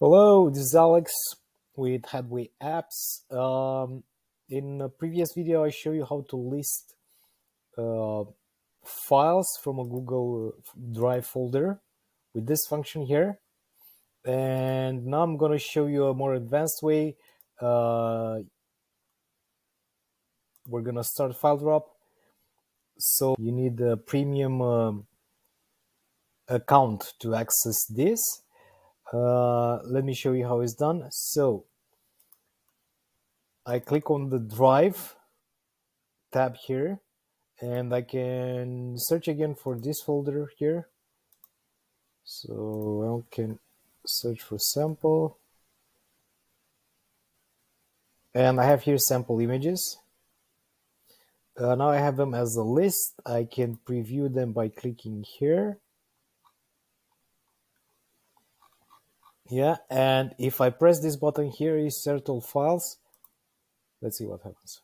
Hello, this is Alex with Headway Apps. Um, in a previous video, I show you how to list uh, files from a Google Drive folder with this function here. And now I'm going to show you a more advanced way. Uh, we're going to start FileDrop. So you need a premium um, account to access this uh, let me show you how it's done. So I click on the drive tab here and I can search again for this folder here. So I can search for sample and I have here sample images. Uh, now I have them as a list. I can preview them by clicking here yeah and if I press this button here insert all files. Let's see what happens.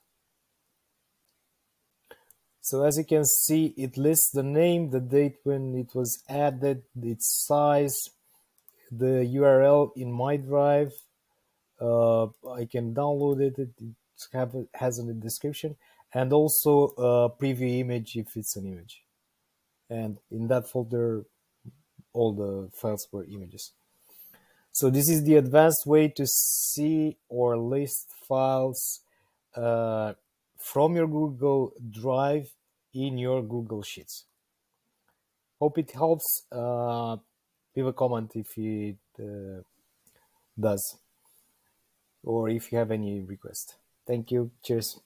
So as you can see it lists the name the date when it was added its size the URL in my drive. Uh, I can download it. It have, has a description. And also a preview image if it's an image. And in that folder all the files were images so this is the advanced way to see or list files uh, from your Google Drive in your Google Sheets. Hope it helps. Uh, leave a comment if it uh, does or if you have any request. Thank you. Cheers.